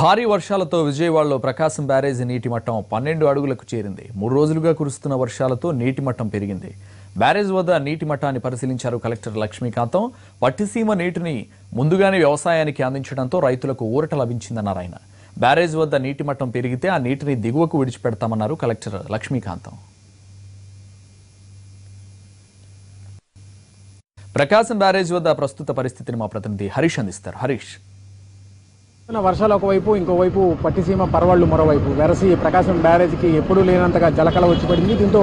భారీ వర్షాలతో విజయవాడలో ప్రకాశం బ్యారేజీ నీటి మట్టం పన్నెండు అడుగులకు చేరింది. మూడు రోజులుగా కురుస్తున్న వర్షాలతో నీటి మట్టం పెరిగింది. బ్యారేజ్ వద్ద నీటి మట్టాన్ని పరిశీలించారు కలెక్టర్ లక్ష్మీకాంతం. పట్టిసీమ నీటిని ముందుగానే వ్యవసాయానికి అందించడంతో రైతులకు ఊరట లభించిందన్నారు ఆయన. బ్యారేజ్ వద్ద నీటి మట్టం పెరిగితే ఆ నీటిని దిగువకు విడిచిపెడతామన్నారు కలెక్టర్ లక్ష్మీకాంతం. ప్రకాశం బ్యారేజ్ వద్ద ప్రస్తుత పరిస్థితిని మా ప్రతినిధి హరీష్ అందిస్తారు. హరీష్. వర్షాలు ఒకవైపు ఇంకోవైపు పట్టిసీమ పరవాళ్ళు మరోవైపు. వెరసి ప్రకాశం బ్యారేజ్కి ఎప్పుడూ లేనంతగా జలకళ వచ్చి పడింది దీంతో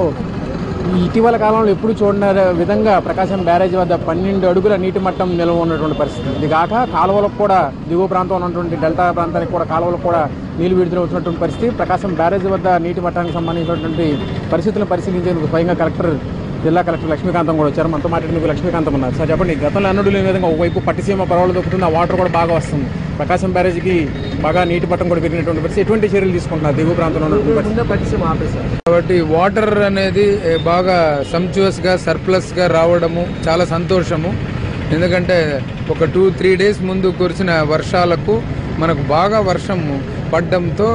ఇటీవల కాలంలో ఎప్పుడు చూడని విధంగా ప్రకాశం బ్యారేజ్ వద్ద పన్నెండు అడుగుల నీటి మట్టం నిల్వ ఉన్నటువంటి పరిస్థితి. ఇది కాక కాలువలకు కూడా దిగువ ప్రాంతం ఉన్నటువంటి డెల్టా ప్రాంతానికి కూడా కాలువలకు కూడా నీళ్ళు విడుదల వచ్చినటువంటి పరిస్థితి. ప్రకాశం బ్యారేజ్ వద్ద నీటి మట్టానికి సంబంధించినటువంటి పరిస్థితులను పరిశీలించేందుకు స్వయంగా కలెక్టర్ జిల్లా కలెక్టర్ లక్ష్మీకాంతం కూడా వచ్చారు. మనతో మాట్లాడేందుకు లక్ష్మీకాంతం ఉన్నారు. సార్ చెప్పండి గతంలో అన్నుడు లేని విధంగా ఒకవైపు పట్టిసీమ పర్వాలు దొక్కుతుంది ఆ వాటర్ కూడా బాగా వస్తుంది. ప్రకాశం బ్యారేజ్కి బాగా నీటి పట్టం కూడా పెరిగినటువంటి పరిస్థితి. ఎటువంటి చర్యలు తీసుకుంటున్నారు? దిగువ ప్రాంతంలో కాబట్టి వాటర్ అనేది బాగా సంచువస్గా సర్ప్లస్గా రావడము చాలా సంతోషము. ఎందుకంటే ఒక టూ త్రీ డేస్ ముందు కురిసిన వర్షాలకు మనకు బాగా వర్షం పడ్డంతో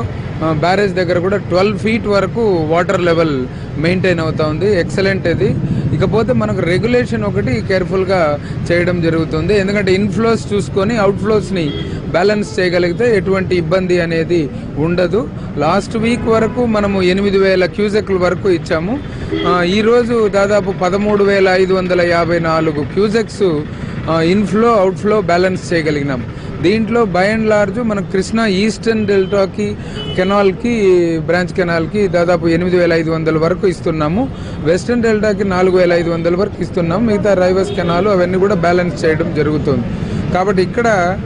బ్యారేజ్ దగ్గర కూడా ట్వెల్వ్ ఫీట్ వరకు వాటర్ లెవెల్ మెయింటైన్ అవుతా ఉంది. ఎక్సలెంట్ ఇది. ఇకపోతే మనకు రెగ్యులేషన్ ఒకటి కేర్ఫుల్గా చేయడం జరుగుతుంది. ఎందుకంటే ఇన్ఫ్లోస్ చూసుకొని అవుట్ఫ్లోస్ని బ్యాలెన్స్ చేయగలిగితే ఎటువంటి ఇబ్బంది అనేది ఉండదు. లాస్ట్ వీక్ వరకు మనము ఎనిమిది వేల క్యూజెక్ల వరకు ఇచ్చాము. ఈరోజు దాదాపు పదమూడు వేల ఐదు వందల యాభై నాలుగు క్యూజెక్స్ ఇన్ఫ్లో అవుట్ఫ్లో బ్యాలెన్స్ చేయగలిగినాం. దీంట్లో బై అండ్ లార్జ్ మనకు కృష్ణా ఈస్టర్న్ డెల్టాకి కెనాల్కి బ్రాంచ్ కెనాల్కి దాదాపు ఎనిమిది వేల ఐదు వందల వరకు ఇస్తున్నాము. వెస్టర్న్ డెల్టాకి నాలుగు వేల ఐదు వందల వరకు ఇస్తున్నాము. మిగతా రైవస్ కెనాల్ అవన్నీ కూడా బ్యాలెన్స్ చేయడం జరుగుతుంది. కాబట్టి ఇక్కడ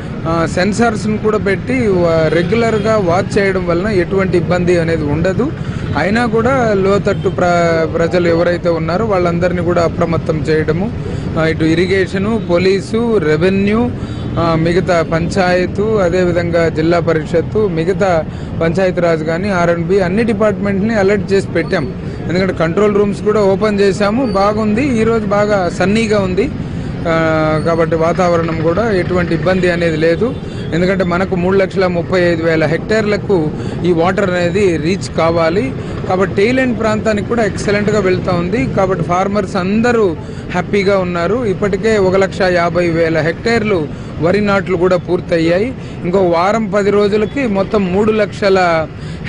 సెన్సార్స్ను కూడా పెట్టి వా- రెగ్యులర్గా వాచ్ చేయడం వలన ఎటువంటి ఇబ్బంది అనేది ఉండదు. అయినా కూడా లోతట్టు ప్ర ప్రజలు ఎవరైతే ఉన్నారో వాళ్ళందరినీ కూడా అప్రమత్తం చేయడము ఇటు ఇరిగేషను పోలీసు రెవెన్యూ మిగతా పంచాయతు అదేవిధంగా జిల్లా పరిషత్తు మిగతా పంచాయతీరాజ్ కానీ ఆర్ఎండ్బి అన్ని డిపార్ట్మెంట్ని అలర్ట్ చేసి పెట్టాం. ఎందుకంటే కంట్రోల్ రూమ్స్ కూడా ఓపెన్ చేశాము. బాగుంది. ఈరోజు బాగా సన్నీగా ఉంది. కాబట్టి వాతావరణం కూడా ఎటువంటి ఇబ్బంది అనేది లేదు. ఎందుకంటే మనకు మూడు లక్షల ముప్పై ఐదు వేల హెక్టేర్లకు ఈ వాటర్ అనేది రీచ్ కావాలి. కాబట్టి టెయిలెండ్ ప్రాంతానికి కూడా ఎక్సలెంట్గా వెళ్తూ ఉంది. కాబట్టి ఫార్మర్స్ అందరూ హ్యాపీగా ఉన్నారు. ఇప్పటికే ఒక లక్ష యాభై వేల హెక్టేర్లు వరి నాట్లు కూడా పూర్తయ్యాయి. ఇంకో వారం పది రోజులకి మొత్తం మూడు లక్షల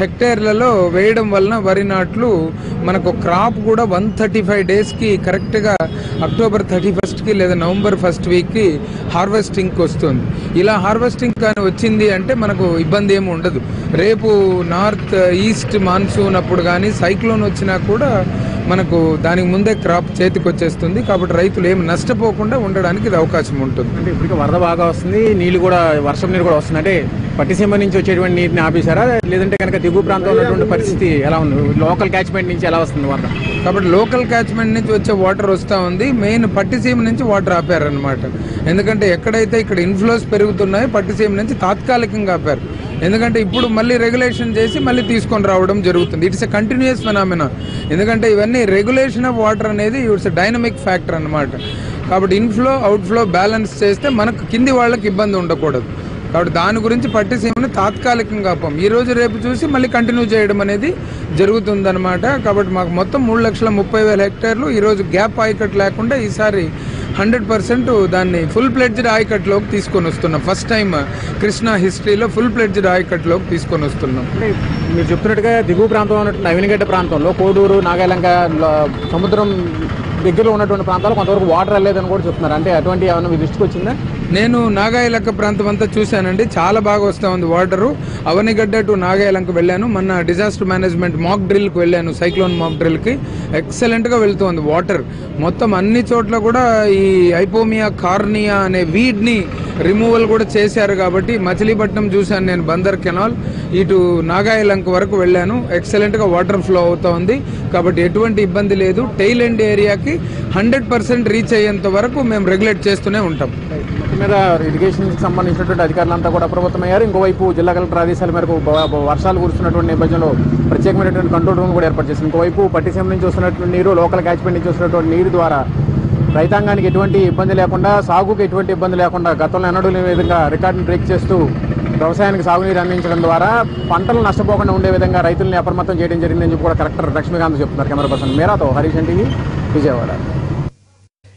హెక్టేర్లలో వేయడం వలన వరి నాట్లు మనకు క్రాప్ కూడా వన్ థర్టీ ఫైవ్ డేస్కి కరెక్ట్గా అక్టోబర్ థర్టీ ఫస్ట్కి లేదా నవంబర్ ఫస్ట్ వీక్కి హార్వెస్టింగ్కి వస్తుంది. ఇలా హార్వెస్టింగ్ కానీ వచ్చింది అంటే మనకు ఇబ్బంది ఏమి ఉండదు. రేపు నార్త్ ఈస్ట్ మాన్సూన్ అప్పుడు కానీ సైక్లోన్ వచ్చినా కూడా మనకు దానికి ముందే క్రాప్ చేతికి వచ్చేస్తుంది కాబట్టి రైతులు ఏమి నష్టపోకుండా ఉండడానికి ఇది అవకాశం ఉంటుంది. అంటే ఇప్పటికే వరద బాగా వస్తుంది నీళ్ళు కూడా వర్షం నీరు కూడా వస్తుంది. అంటే పట్టిసీమ నుంచి వచ్చేటువంటి నీటిని ఆపేశారా? లేదంటే కనుక దిగువ ప్రాంతంలో ఉన్నటువంటి పరిస్థితి ఎలా ఉంది? లోకల్ క్యాచ్మెంట్ నుంచి ఎలా వస్తుంది వరద? కాబట్టి లోకల్ క్యాచ్మెంట్ నుంచి వచ్చే వాటర్ వస్తూ ఉంది. మెయిన్ పట్టిసీమ నుంచి వాటర్ ఆపారనమాట ఎందుకంటే ఎక్కడైతే ఇక్కడ ఇన్ఫ్లోస్ పెరుగుతున్నాయో పట్టిసీమ నుంచి తాత్కాలికంగా ఆపారు. ఎందుకంటే ఇప్పుడు మళ్ళీ రెగ్యులేషన్ చేసి మళ్ళీ తీసుకొని రావడం జరుగుతుంది. ఇట్స్ ఎ కంటిన్యూస్ ఫెనామినా ఎందుకంటే ఇవన్నీ రెగ్యులేషన్ ఆఫ్ వాటర్ అనేది ఇట్స్ డైనమిక్ ఫ్యాక్టర్ అన్నమాట. కాబట్టి ఇన్ఫ్లో అవుట్ఫ్లో బ్యాలెన్స్ చేస్తే మనకు కింది వాళ్ళకి ఇబ్బంది ఉండకూడదు. కాబట్టి దాని గురించి పట్టిసీమని తాత్కాలికంగా ఆపాం. ఈ రోజు రేపు చూసి మళ్ళీ కంటిన్యూ చేయడం అనేది జరుగుతుందన్నమాట. కాబట్టి మాకు మొత్తం మూడు లక్షల ముప్పై వేల హెక్టార్లు ఈరోజు గ్యాప్ ఆయకట్ లేకుండా ఈసారి హండ్రెడ్ పర్సెంట్ దాన్ని ఫుల్ ప్లెడ్జ్డ్ ఆయకట్లోకి తీసుకొని వస్తున్నాం. ఫస్ట్ టైం కృష్ణా హిస్టరీలో ఫుల్ ప్లెడ్జ్డ్ ఆయకట్లోకి తీసుకొని వస్తున్నాం. మీరు చెప్తున్నట్టుగా దిగువ ప్రాంతంలో ఉన్నటువంటి నవీనగడ్డ ప్రాంతంలో కోడూరు నాగాలంక సముద్రం దగ్గరలో ఉన్నటువంటి ప్రాంతాలు కొంతవరకు వాటర్ వెళ్ళలేదని కూడా చెప్తున్నారు. అంటే అటువంటి ఏమైనా మీ దృష్టికి వచ్చిందా? నేను నాగాయలంక ప్రాంతం అంతా చూశానండి. చాలా బాగా వస్తూ ఉంది వాటరు. అవనిగడ్డ టు నాగాయలంక వెళ్ళాను. మొన్న డిజాస్టర్ మేనేజ్మెంట్ మాక్ డ్రిల్కి వెళ్ళాను సైక్లోన్ మాక్ డ్రిల్కి. ఎక్సలెంట్గా వెళ్తోంది వాటర్. మొత్తం అన్ని చోట్ల కూడా ఈ ఐపోమియా కార్నియా అనే వీడ్ని రిమూవల్ కూడా చేశారు కాబట్టి మచిలీపట్నం చూశాను నేను బందర్ కెనాల్. ఇటు నాగాయలంక వరకు వెళ్ళాను. ఎక్సలెంట్గా వాటర్ ఫ్లో అవుతా ఉంది. కాబట్టి ఎటువంటి ఇబ్బంది లేదు. టైల్ ఎండ్ ఏరియాకి హండ్రెడ్ పర్సెంట్ రీచ్ అయ్యేంత వరకు మేము రెగ్యులేట్ చేస్తూనే ఉంటాం. మొత్తం మీద ఇరిగేషన్కి సంబంధించినటువంటి అధికారులంతా కూడా అప్రమత్తమయ్యారు. ఇంకోవైపు జిల్లా కలెక్టర్ ఆదేశాల మేరకు వర్షాలు కురుస్తున్నటువంటి నేపథ్యంలో ప్రత్యేకమైనటువంటి కంట్రోల్ రూమ్ కూడా ఏర్పాటు చేసింది ఇంకోవైపు పట్టిసీమ నుంచి వస్తున్నటువంటి నీరు లోకల్ క్యాచ్మెంట్ నుంచి వస్తున్నటువంటి నీరు ద్వారా రైతాంగానికి ఎటువంటి ఇబ్బంది లేకుండా సాగుకు ఎటువంటి ఇబ్బంది లేకుండా గతంలో ఎన్నడూ లేని విధంగా రికార్డును బ్రేక్ చేస్తూ వ్యవసాయానికి సాగునీరు అందించడం ద్వారా పంటలు నష్టపోకుండా ఉండే విధంగా రైతుల్ని అప్రమత్తం చేయడం జరిగిందని చెప్పి కూడా కలెక్టర్ లక్ష్మీకాంత్ చెప్తున్నారు. కెమెరా పర్సన్ మేరాతో హరీష్ టీవీ విజయవాడ.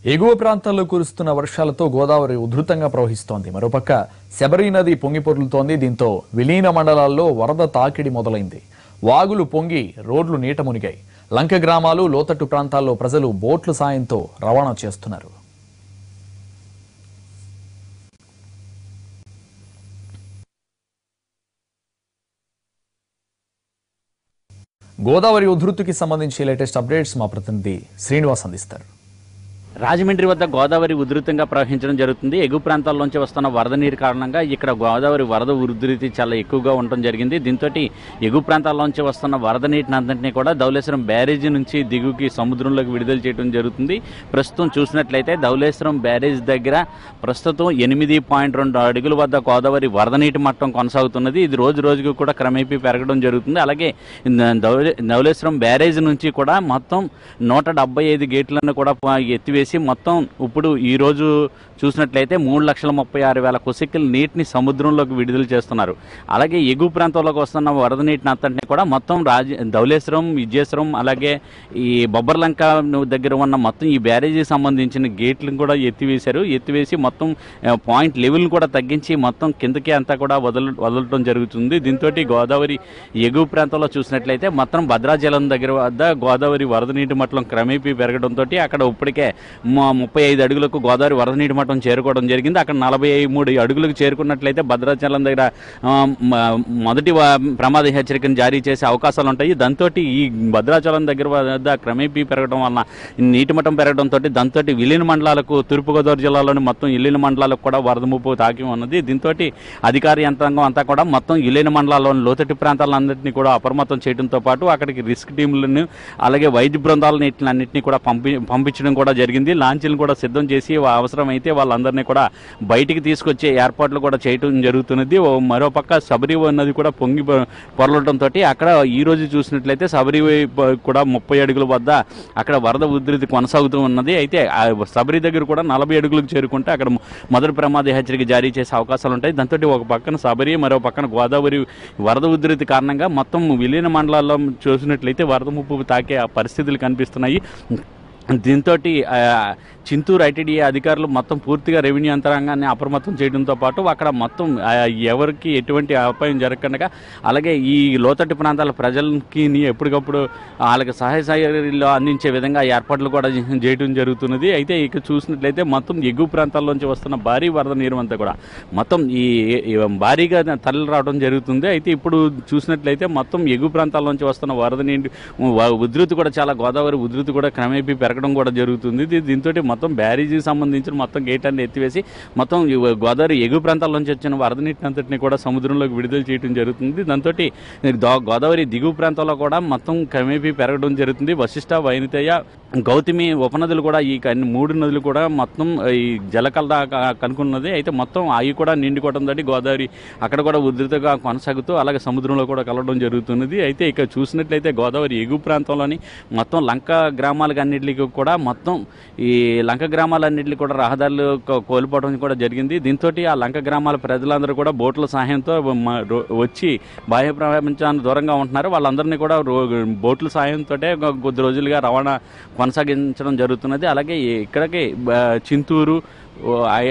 ఎగువ ప్రాంతాల్లో కురుస్తున్న వర్షాలతో గోదావరి ఉధృతంగా ప్రవహిస్తోంది. మరోపక్క శబరి నది పొంగిపొర్లుతోంది దీంతో విలీన మండలాల్లో వరద తాకిడి మొదలైంది. వాగులు పొంగి రోడ్లు నీట మునిగాయి. లంక గ్రామాలు లోతట్టు ప్రాంతాల్లో ప్రజలు బోట్ల సాయంతో రవాణా చేస్తున్నారు. గోదావరి ఉధృతికి సంబంధించి లేటెస్ట్ అప్డేట్స్ మా ప్రతినిధి శ్రీనివాస్ అందిస్తారు. రాజమండ్రి వద్ద గోదావరి ఉధృతంగా ప్రవహించడం జరుగుతుంది. ఎగువ ప్రాంతాల్లోంచి వస్తున్న వరద నీరు కారణంగా ఇక్కడ గోదావరి వరద ఉధృతి చాలా ఎక్కువగా ఉండటం జరిగింది. దీంతో ఎగువ ప్రాంతాల్లోంచి వస్తున్న వరద నీటిని అంతటినీ కూడా ధౌలేశ్వరం బ్యారేజీ నుంచి దిగుకి సముద్రంలోకి విడుదల చేయడం జరుగుతుంది. ప్రస్తుతం చూసినట్లయితే ధౌలేశ్వరం బ్యారేజ్ దగ్గర ప్రస్తుతం ఎనిమిది పాయింట్ రెండు అడుగుల వద్ద గోదావరి వరద నీటి మట్టం కొనసాగుతున్నది. ఇది రోజు రోజుకు కూడా క్రమేపీ పెరగడం జరుగుతుంది. అలాగే ధవళే- బ్యారేజ్ నుంచి కూడా మొత్తం నూట డెబ్బై ఐదు గేట్లను కూడా ఎత్తివేసి మొత్తం ఇప్పుడు ఈరోజు చూసినట్లయితే మూడు లక్షల ముప్పై ఆరు వేల కుసిక్కులు నీటిని సముద్రంలోకి విడుదల చేస్తున్నారు. అలాగే ఎగువ ప్రాంతంలోకి వస్తున్న వరద నీటిని అంతటిని కూడా మొత్తం రాజ ధవలేశ్వరం విజయేశ్వరం అలాగే ఈ బొబ్బర్లంక దగ్గర ఉన్న మొత్తం ఈ బ్యారేజీకి సంబంధించిన గేట్లను కూడా ఎత్తివేశారు. ఎత్తివేసి మొత్తం పాయింట్ లెవెల్ని కూడా తగ్గించి మొత్తం కిందకి అంతా కూడా వదల వదలటం జరుగుతుంది. దీంతో గోదావరి ఎగువ ప్రాంతంలో చూసినట్లయితే మొత్తం భద్రాజలం దగ్గర వద్ద గోదావరి వరద నీటి మట్టం క్రమేపీ పెరగడంతో అక్కడ ఇప్పటికే ముప్పై ఐదు అడుగులకు గోదావరి వరద నీటి మట్టం చేరుకోవడం జరిగింది. అక్కడ నలభై మూడు అడుగులకు చేరుకున్నట్లయితే భద్రాచలం దగ్గర మొదటి ప్రమాద హెచ్చరికను జారీ చేసే అవకాశాలు ఉంటాయి దాంతో ఈ భద్రాచలం దగ్గర వద్ద క్రమేపీ పెరగడం వలన నీటి పెరగడంతో దాంతో విలీన మండలాలకు తూర్పుగోదావరి జిల్లాలోని మొత్తం విలీన మండలాలకు కూడా వరద ముప్పు తాకి ఉన్నది. దీంతో అధికార యంత్రాంగం అంతా కూడా మొత్తం విలీన మండలాల్లోని లోతట్టు ప్రాంతాలన్నింటినీ కూడా అప్రమత్తం చేయడంతో పాటు అక్కడికి రిస్క్ టీంలను అలాగే వైద్య బృందాలను ఇట్లన్నింటినీ కూడా పంపి పంపించడం కూడా జరిగింది. లాంచీలను కూడా సిద్ధం చేసి అవసరమైతే వాళ్ళందరినీ కూడా బయటికి తీసుకొచ్చే ఏర్పాట్లు కూడా చేయటం జరుగుతున్నది. మరోపక్క శబరి నది కూడా పొంగి పొరలటంతో అక్కడ ఈ రోజు చూసినట్లయితే శబరి కూడా ముప్పై అడుగుల వద్ద అక్కడ వరద ఉధృతి కొనసాగుతూ ఉన్నది. అయితే ఆ శబరి దగ్గర కూడా నలభై అడుగులకు చేరుకుంటే అక్కడ మొదటి ప్రమాద హెచ్చరిక జారీ చేసే అవకాశాలు ఉంటాయి. దాంతో ఒక పక్కన శబరి మరో పక్కన గోదావరి వరద ఉధృతి కారణంగా మొత్తం విలీన మండలాల్లో చూసినట్లయితే వరద ముప్పు తాకే ఆ పరిస్థితులు కనిపిస్తున్నాయి. దీంతో చింతూరు ఐటీడీ అధికారులు మొత్తం పూర్తిగా రెవెన్యూ యంత్రాంగాన్ని అప్రమత్తం చేయడంతో పాటు అక్కడ మొత్తం ఎవరికి ఎటువంటి అపాయం జరగకుండా అలాగే ఈ లోతట్టు ప్రాంతాల ప్రజలకి ఎప్పటికప్పుడు వాళ్ళకి సహాయ సహాయాలు అందించే విధంగా ఏర్పాట్లు కూడా చేయడం జరుగుతున్నది. అయితే ఇక చూసినట్లయితే మొత్తం ఎగువ ప్రాంతాల్లోంచి వస్తున్న భారీ వరద నీరు అంతా కూడా మొత్తం ఈ భారీగా తరలి రావడం జరుగుతుంది. అయితే ఇప్పుడు చూసినట్లయితే మొత్తం ఎగువ ప్రాంతాల్లోంచి వస్తున్న వరద నీటి ఉధృతి కూడా చాలా గోదావరి ఉధృతి కూడా క్రమేపీ పెరగడం కూడా జరుగుతుంది. దీంతో మొత్తం బ్యారేజీకి సంబంధించిన మొత్తం గేట్ అన్ని ఎత్తివేసి మొత్తం గోదావరి ఎగువ ప్రాంతాల నుంచి వచ్చిన వరద నీటిని అంతటిని కూడా సముద్రంలోకి విడుదల చేయడం జరుగుతుంది. దాంతో గోదావరి దిగువ ప్రాంతంలో కూడా మొత్తం క్రమేపీ పెరగడం జరుగుతుంది. వశిష్ట వైనతేయ గౌతమి ఉపనదులు కూడా ఈ మూడు నదులు కూడా మొత్తం ఈ జలకళ కనుక్కున్నది. అయితే మొత్తం అవి కూడా నిండుకోవడం తోటి గోదావరి అక్కడ కూడా ఉధృతగా కొనసాగుతూ అలాగే సముద్రంలో కూడా కలవడం జరుగుతున్నది. అయితే ఇక చూసినట్లయితే గోదావరి ఎగువ ప్రాంతంలోని మొత్తం లంక గ్రామాలకు అన్నింటికి కూడా మొత్తం ఈ లంక గ్రామాలన్నింటినీ కూడా రహదారులు కోల్పోవడం కూడా జరిగింది. దీంతో ఆ లంక గ్రామాల ప్రజలందరూ కూడా బోట్ల సహాయంతో మ- రో- వచ్చి బాహ్య ప్రపంచానికి దూరంగా ఉంటున్నారు. వాళ్ళందరినీ కూడా రో- బోట్ల సహాయంతో కొద్ది రోజులుగా రవాణా కొనసాగించడం జరుగుతున్నది. అలాగే ఇక్కడికి చింతూరు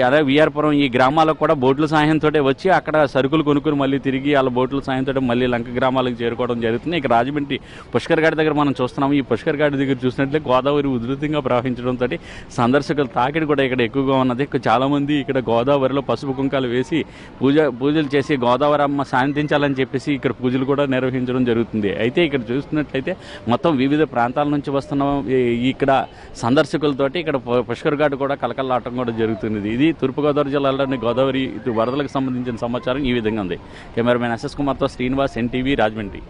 అదే విఆర్పురం ఈ గ్రామాలకు కూడా బోట్ల సాయంతో వచ్చి అక్కడ సరుకులు కొనుక్కుని మళ్ళీ తిరిగి వాళ్ళ బోట్ల సాయంతో మళ్ళీ లంక గ్రామాలకు చేరుకోవడం జరుగుతుంది. ఇక రాజమండ్రి పుష్కర్ఘాట్ దగ్గర మనం చూస్తున్నాం ఈ పుష్కర్ఘాట్ దగ్గర చూసినట్లే గోదావరి ఉధృతంగా ప్రవహించడంతో సందర్శకుల తాకిడి కూడా ఇక్కడ ఎక్కువగా ఉన్నది. ఇక్కడ చాలామంది ఇక్కడ గోదావరిలో పసుపు కుంకాలు వేసి పూజ పూజలు చేసి గోదావరి అమ్మ శాంతించాలని చెప్పేసి ఇక్కడ పూజలు కూడా నిర్వహించడం జరుగుతుంది. అయితే ఇక్కడ చూస్తున్నట్లయితే మొత్తం వివిధ ప్రాంతాల నుంచి వస్తున్న ఇక్కడ సందర్శకులతోటి ఇక్కడ పు- కూడా కలకల్లాటం కూడా జరుగుతుంది. ఇది తూర్పుగోదావరి జిల్లాలోని గోదావరి వరదలకు సంబంధించిన సమాచారం ఈ విధంగా ఉంది. కెమెరామెన్ ఎస్ఎస్ కుమార్తో శ్రీనివాస్ ఎన్టీవీ రాజమండ్రి.